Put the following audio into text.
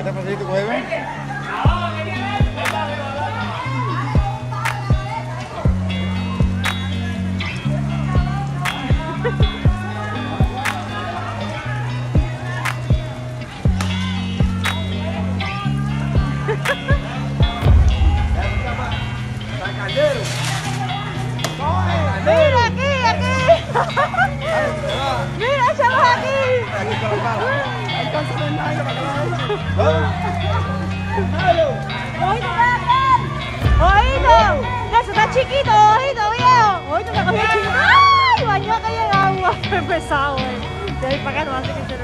¿Qué te parece tu huevo? Ojito. Eso está chiquito, ojito, viejo. Ojito, me cogió chiquito. ¡Ay! Bañó que llega agua. Fue pesado, eh. De ahí para acá no hace que celular.